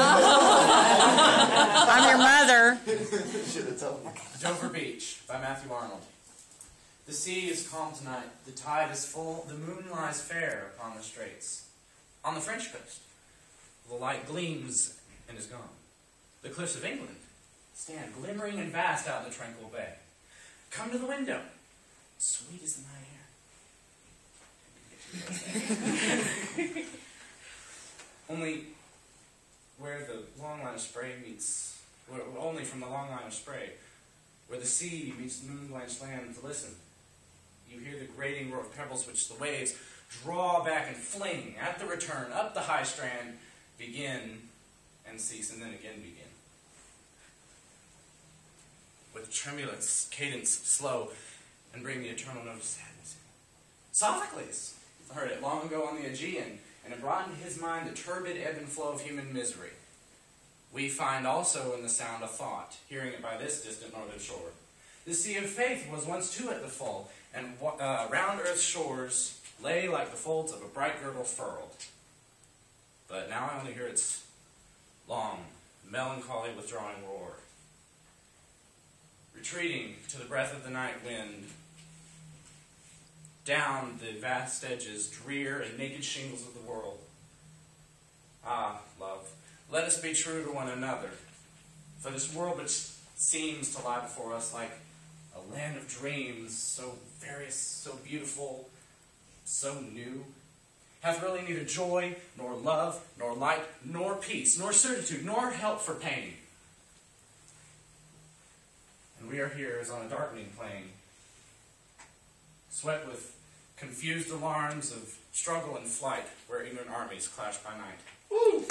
I'm your mother. Should have told me. Dover Beach by Matthew Arnold. The sea is calm tonight, the tide is full, the moon lies fair upon the straits. On the French coast, the light gleams and is gone. The cliffs of England stand glimmering and vast out in the tranquil bay. Come to the window, sweet is the night air. Only where the long line of spray meets, where, only from the long line of spray, where the sea meets the moon-blanched land to listen. You hear the grating roar of pebbles which the waves draw back and fling at the return up the high strand, begin and cease, and then again begin. With tremulous cadence slow, and bring the eternal note of sadness. Sophocles heard it long ago on the Aegean, and it brought into his mind the turbid ebb and flow of human misery. We find also in the sound a thought, hearing it by this distant northern shore. The sea of faith was once too at the full, and uh, round earth's shores lay like the folds of a bright girdle furled. But now I only hear its long, melancholy withdrawing roar. Retreating to the breath of the night wind, down the vast edges, drear and naked shingles of the world. Ah, love, let us be true to one another. For this world which seems to lie before us like a land of dreams, so various, so beautiful, so new, hath really neither joy, nor love, nor light, nor peace, nor certitude, nor help for pain. And we are here as on a darkening plain, sweat with confused alarms of struggle and flight where England armies clash by night. Woo!